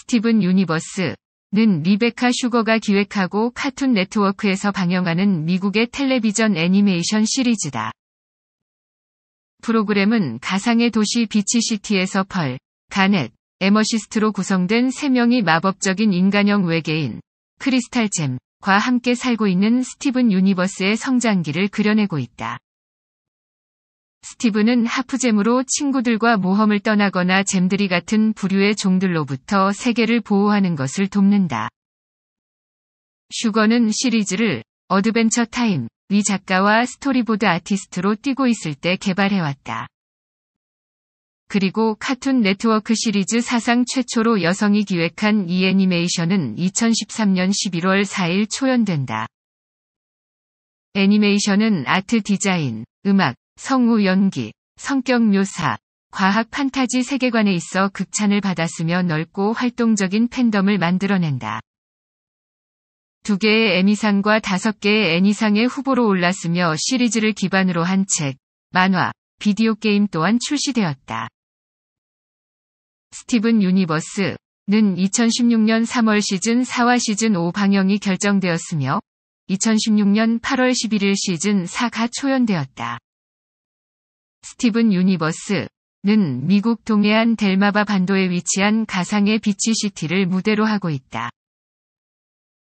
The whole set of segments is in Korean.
스티븐 유니버스는 레베카 슈거가 기획하고 카툰 네트워크에서 방영하는 미국의 텔레비전 애니메이션 시리즈다. 프로그램은 가상의 도시 비치시티에서 펄, 가넷, 에머시스트로 구성된 3명의 마법적인 인간형 외계인, 크리스탈 젬과 함께 살고 있는 스티븐 유니버스의 성장기를 그려내고 있다. 스티븐은 하프젬으로 친구들과 모험을 떠나거나 젬들이 같은 부류의 종들로부터 세계를 보호하는 것을 돕는다. 슈거는 시리즈를 어드벤처 타임의 작가와 스토리보드 아티스트로 뛰고 있을 때 개발해왔다. 그리고 카툰 네트워크 시리즈 사상 최초로 여성이 기획한 이 애니메이션은 2013년 11월 4일 초연된다. 애니메이션은 아트 디자인, 음악, 성우 연기, 성격 묘사, 과학 판타지 세계관에 있어 극찬을 받았으며 넓고 활동적인 팬덤을 만들어낸다. 두 개의 에미상과 다섯 개의 애니상의 후보로 올랐으며 시리즈를 기반으로 한 책, 만화, 비디오 게임 또한 출시되었다. 스티븐 유니버스는 2016년 3월 시즌 4와 시즌 5 방영이 결정되었으며 2016년 8월 11일 시즌 4가 초연되었다. 스티븐 유니버스는 미국 동해안 델마바 반도에 위치한 가상의 비치 시티를 무대로 하고 있다.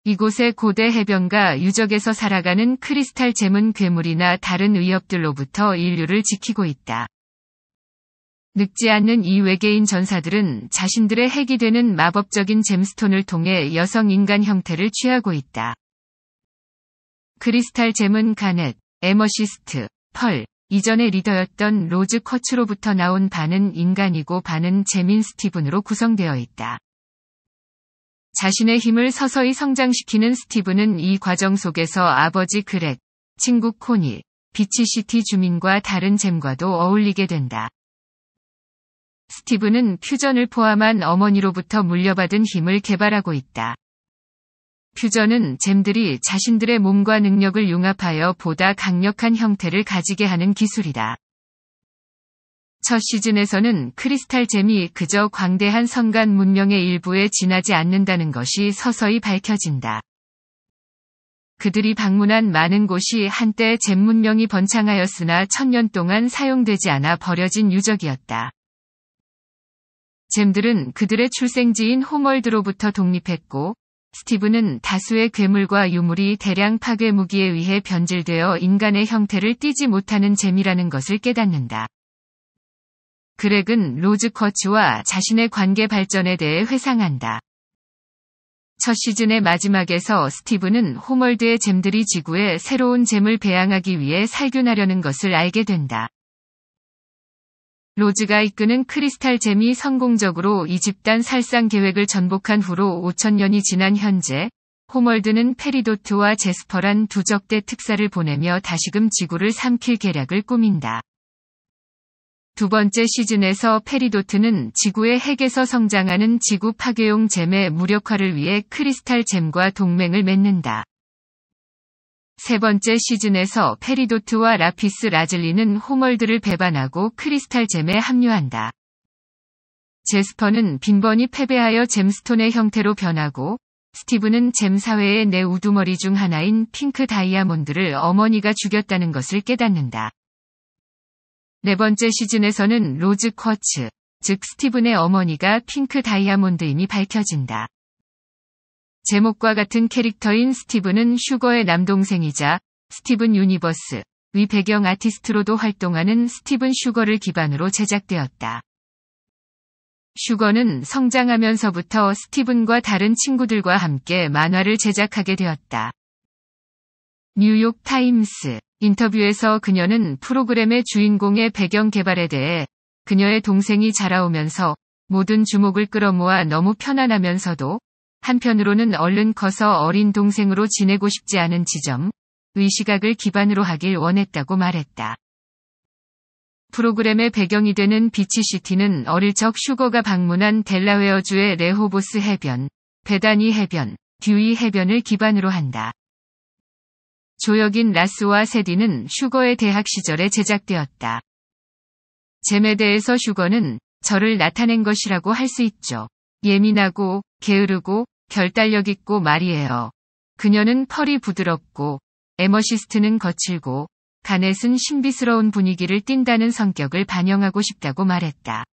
이곳의 고대 해변과 유적에서 살아가는 크리스탈 젬은 괴물이나 다른 위협들로부터 인류를 지키고 있다. 늙지 않는 이 외계인 전사들은 자신들의 핵이 되는 마법적인 젬스톤을 통해 여성 인간 형태를 취하고 있다. 크리스탈 젬은 가넷, 에머시스트, 펄, 이전의 리더였던 로즈 쿼츠로부터 나온 반은 인간이고 반은 젬인 스티븐으로 구성되어 있다. 자신의 힘을 서서히 성장시키는 스티븐은 이 과정 속에서 아버지 그렉, 친구 코니, 비치시티 주민과 다른 젬과도 어울리게 된다. 스티븐은 퓨전을 포함한 어머니로부터 물려받은 힘을 개발하고 있다. 퓨전은 젬들이 자신들의 몸과 능력을 융합하여 보다 강력한 형태를 가지게 하는 기술이다. 첫 시즌에서는 크리스탈 젬이 그저 광대한 성간 문명의 일부에 지나지 않는다는 것이 서서히 밝혀진다. 그들이 방문한 많은 곳이 한때 젬 문명이 번창하였으나 천년 동안 사용되지 않아 버려진 유적이었다. 젬들은 그들의 출생지인 홈월드로부터 독립했고, 스티븐은 다수의 괴물과 유물이 대량 파괴 무기에 의해 변질되어 인간의 형태를 띠지 못하는 젬이라는 것을 깨닫는다. 그렉은 로즈 쿼츠와 자신의 관계 발전에 대해 회상한다. 첫 시즌의 마지막에서 스티븐은 홈월드의 젬들이 지구에 새로운 젬을 배양하기 위해 살균하려는 것을 알게 된다. 로즈가 이끄는 크리스탈 젬이 성공적으로 이 집단 살상 계획을 전복한 후로 5천년이 지난 현재, 홈월드는 페리도트와 제스퍼란 두 적대 특사를 보내며 다시금 지구를 삼킬 계략을 꾸민다. 두 번째 시즌에서 페리도트는 지구의 핵에서 성장하는 지구 파괴용 젬의 무력화를 위해 크리스탈 젬과 동맹을 맺는다. 세 번째 시즌에서 페리도트와 라피스 라즐리는 홈월드를 배반하고 크리스탈 젬에 합류한다. 제스퍼는 빈번히 패배하여 젬스톤의 형태로 변하고 스티븐은 젬 사회의 네 우두머리 중 하나인 핑크 다이아몬드를 어머니가 죽였다는 것을 깨닫는다. 네 번째 시즌에서는 로즈 쿼츠, 즉 스티븐의 어머니가 핑크 다이아몬드임이 밝혀진다. 제목과 같은 캐릭터인 스티븐은 슈거의 남동생이자 스티븐 유니버스의 배경 아티스트로도 활동하는 스티븐 슈거를 기반으로 제작되었다. 슈거는 성장하면서부터 스티븐과 다른 친구들과 함께 만화를 제작하게 되었다. 뉴욕 타임스 인터뷰에서 그녀는 프로그램의 주인공의 배경 개발에 대해 그녀의 동생이 자라오면서 모든 주목을 끌어모아 너무 편안하면서도 한편으로는 얼른 커서 어린 동생으로 지내고 싶지 않은 지점의 시각을 기반으로 하길 원했다고 말했다. 프로그램의 배경이 되는 비치시티는 어릴 적 슈거가 방문한 델라웨어주의 레호보스 해변, 베다니 해변, 듀이 해변을 기반으로 한다. 조역인 라스와 세디는 슈거의 대학 시절에 제작되었다. 대해서 슈거는 저를 나타낸 것이라고 할 수 있죠. 예민하고 게으르고 결단력 있고 말이에요. 그녀는 펄이 부드럽고 에머시스트는 거칠고 가넷은 신비스러운 분위기를 띈다는 성격을 반영하고 싶다고 말했다.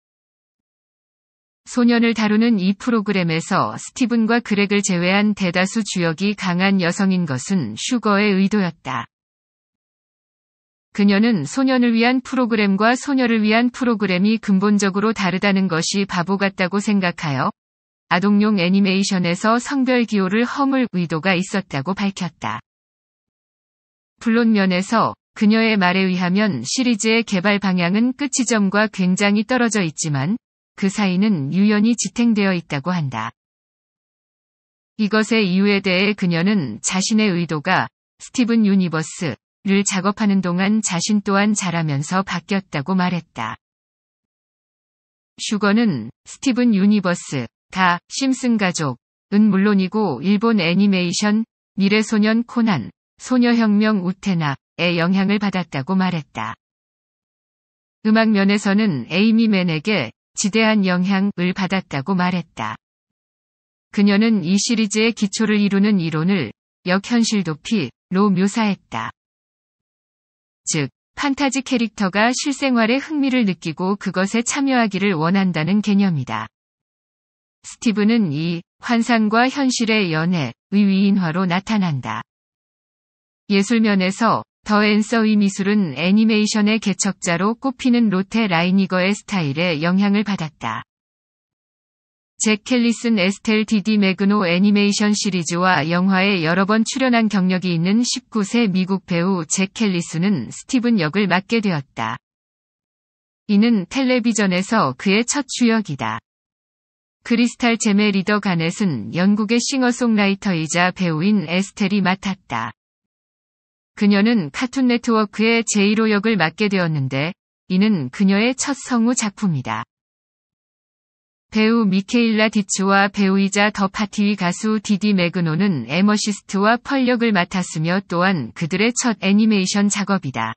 소년을 다루는 이 프로그램에서 스티븐과 그렉을 제외한 대다수 주역이 강한 여성인 것은 슈거의 의도였다. 그녀는 소년을 위한 프로그램과 소녀를 위한 프로그램이 근본적으로 다르다는 것이 바보 같다고 생각하여 아동용 애니메이션에서 성별 기호를 허물 의도가 있었다고 밝혔다. 플롯면에서 그녀의 말에 의하면 시리즈의 개발 방향은 끝지점과 굉장히 떨어져 있지만 그 사이는 유연히 지탱되어 있다고 한다. 이것의 이유에 대해 그녀는 자신의 의도가 스티븐 유니버스를 작업하는 동안 자신 또한 자라면서 바뀌었다고 말했다. 슈거는 스티븐 유니버스가 심슨 가족은 물론이고 일본 애니메이션, 미래소년 코난, 소녀혁명 우테나의 영향을 받았다고 말했다. 음악 면에서는 에이미 맨에게 지대한 영향을 받았다고 말했다. 그녀는 이 시리즈의 기초를 이루는 이론을 역현실 도피로 묘사했다. 즉, 판타지 캐릭터가 실생활에 흥미를 느끼고 그것에 참여하기를 원한다는 개념이다. 스티브는 이 환상과 현실의 연애, 의위인화로 나타난다. 예술면에서 더 앤서의 미술은 애니메이션의 개척자로 꼽히는 로테 라이니거의 스타일에 영향을 받았다. 잭 캘리슨 에스텔 디디 매그노 애니메이션 시리즈와 영화에 여러 번 출연한 경력이 있는 19세 미국 배우 잭 캘리슨은 스티븐 역을 맡게 되었다. 이는 텔레비전에서 그의 첫 주역이다. 크리스탈 젬의 리더 가넷은 영국의 싱어송라이터이자 배우인 에스텔이 맡았다. 그녀는 카툰 네트워크의 제1호 역을 맡게 되었는데 이는 그녀의 첫 성우 작품이다. 배우 미케일라 디츠와 배우이자 더 파티의 가수 디디 매그노는 에머시스트와 펄 역을 맡았으며 또한 그들의 첫 애니메이션 작업이다.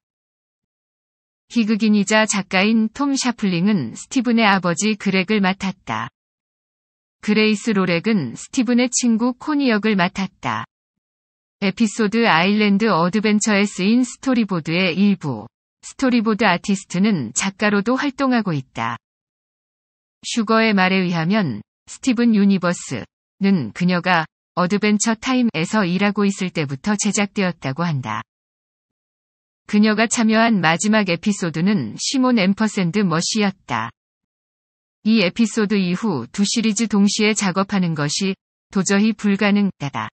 희극인이자 작가인 톰 샤플링은 스티븐의 아버지 그렉을 맡았다. 그레이스 로렉은 스티븐의 친구 코니 역을 맡았다. 에피소드 아일랜드 어드벤처에 쓰인 스토리보드의 일부. 스토리보드 아티스트는 작가로도 활동하고 있다. 슈거의 말에 의하면 스티븐 유니버스는 그녀가 어드벤처 타임에서 일하고 있을 때부터 제작되었다고 한다. 그녀가 참여한 마지막 에피소드는 시몬 앰퍼샌드 마시였다. 이 에피소드 이후 두 시리즈 동시에 작업하는 것이 도저히 불가능하다.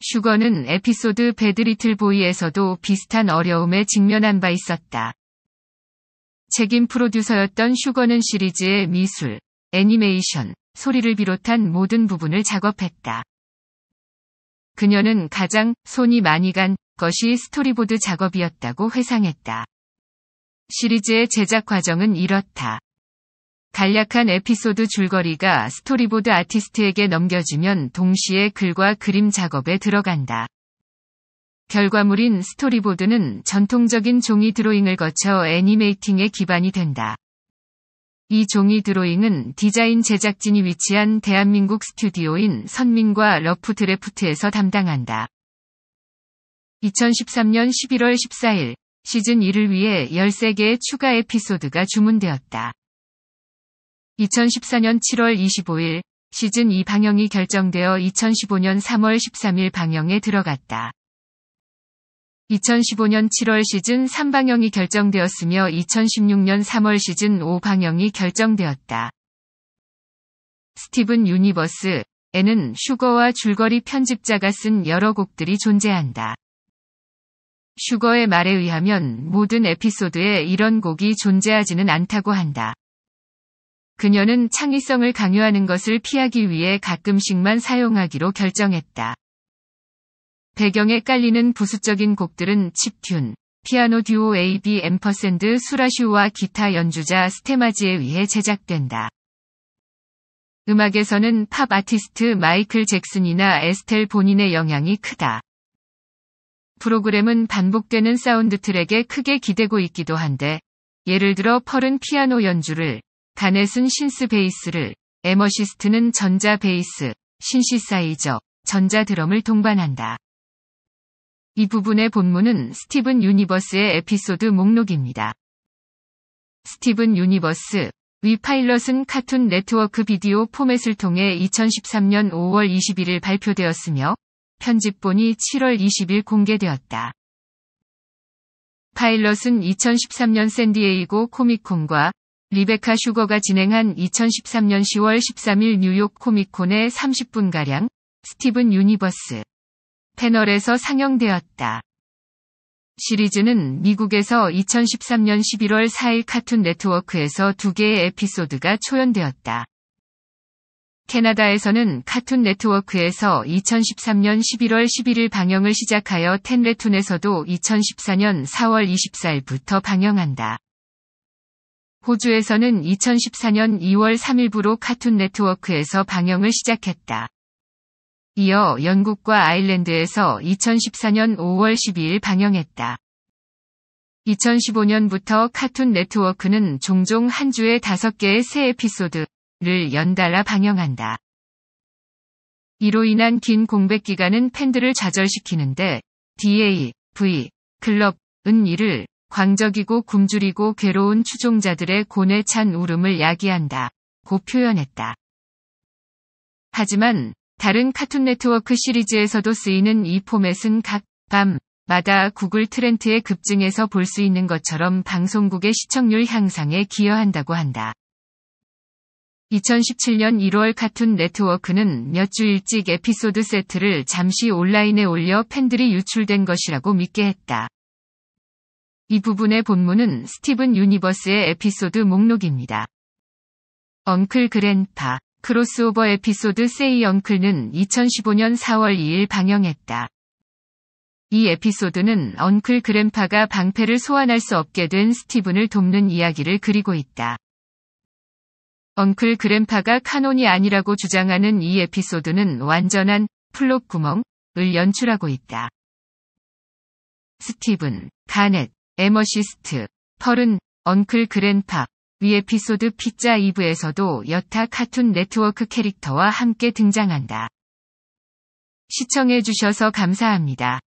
슈거는 에피소드 배드 리틀 보이에서도 비슷한 어려움에 직면한 바 있었다. 책임 프로듀서였던 슈거는 시리즈의 미술, 애니메이션, 소리를 비롯한 모든 부분을 작업했다. 그녀는 가장 손이 많이 간 것이 스토리보드 작업이었다고 회상했다. 시리즈의 제작 과정은 이렇다. 간략한 에피소드 줄거리가 스토리보드 아티스트에게 넘겨지면 동시에 글과 그림 작업에 들어간다. 결과물인 스토리보드는 전통적인 종이 드로잉을 거쳐 animating의 기반이 된다. 이 종이 드로잉은 디자인 제작진이 위치한 대한민국 스튜디오인 선민과 러프 드래프트에서 담당한다. 2013년 11월 14일 시즌 1을 위해 13개의 추가 에피소드가 주문되었다. 2014년 7월 25일 시즌 2 방영이 결정되어 2015년 3월 13일 방영에 들어갔다. 2015년 7월 시즌 3 방영이 결정되었으며 2016년 3월 시즌 5 방영이 결정되었다. 스티븐 유니버스에는 슈거와 줄거리 편집자가 쓴 여러 곡들이 존재한다. 슈거의 말에 의하면 모든 에피소드에 이런 곡이 존재하지는 않다고 한다. 그녀는 창의성을 강요하는 것을 피하기 위해 가끔씩만 사용하기로 결정했다. 배경에 깔리는 부수적인 곡들은 chiptune, 피아노 듀오 아이비 앰퍼샌드 수라슈와 기타 연주자 스테마지에 의해 제작된다. 음악에서는 팝 아티스트 마이클 잭슨이나 에스텔 본인의 영향이 크다. 프로그램은 반복되는 사운드 트랙에 크게 기대고 있기도 한데, 예를 들어 펄은 피아노 연주를, 가넷은 synth 베이스를, 에머시스트는 전자 베이스, 신시사이저, 전자 드럼을 동반한다. 이 부분의 본문은 스티븐 유니버스의 에피소드 목록입니다. 스티븐 유니버스, 위 파일럿은 카툰 네트워크 비디오 포맷을 통해 2013년 5월 21일 발표되었으며 편집본이 7월 20일 공개되었다. 파일럿은 2013년 샌디에이고 코미콘과 리베카 슈거가 진행한 2013년 10월 13일 뉴욕 코미콘의 30분가량 스티븐 유니버스 패널에서 상영되었다. 시리즈는 미국에서 2013년 11월 4일 카툰 네트워크에서 두 개의 에피소드가 초연되었다. 캐나다에서는 카툰 네트워크에서 2013년 11월 11일 방영을 시작하여 텔레툰에서도 2014년 4월 24일부터 방영한다. 호주에서는 2014년 2월 3일부로 카툰 네트워크에서 방영을 시작했다. 이어 영국과 아일랜드에서 2014년 5월 12일 방영했다. 2015년부터 카툰 네트워크는 종종 한 주에 5개의 새 에피소드를 연달아 방영한다. 이로 인한 긴 공백 기간은 팬들을 좌절시키는데 DA, V, 클럽은 이를 광적이고 굶주리고 괴로운 추종자들의 고뇌 찬 울음을 야기한다. 고 표현했다. 하지만 다른 카툰 네트워크 시리즈에서도 쓰이는 이 포맷은 각 밤마다 구글 트렌트의 급증에서 볼 수 있는 것처럼 방송국의 시청률 향상에 기여한다고 한다. 2017년 1월 카툰 네트워크는 몇 주 일찍 에피소드 세트를 잠시 온라인에 올려 팬들이 유출된 것이라고 믿게 했다. 이 부분의 본문은 스티븐 유니버스의 에피소드 목록입니다. 엉클 그랜파 크로스오버 에피소드 세이 엉클는 2015년 4월 2일 방영했다. 이 에피소드는 엉클 그랜파가 방패를 소환할 수 없게 된 스티븐을 돕는 이야기를 그리고 있다. 엉클 그랜파가 canon이 아니라고 주장하는 이 에피소드는 완전한 플롯 구멍을 연출하고 있다. 스티븐, 가넷, 에머시스트, 펄은 엉클 그랜파, 위 에피소드 피자 이브에서도 여타 카툰 네트워크 캐릭터와 함께 등장한다. 시청해주셔서 감사합니다.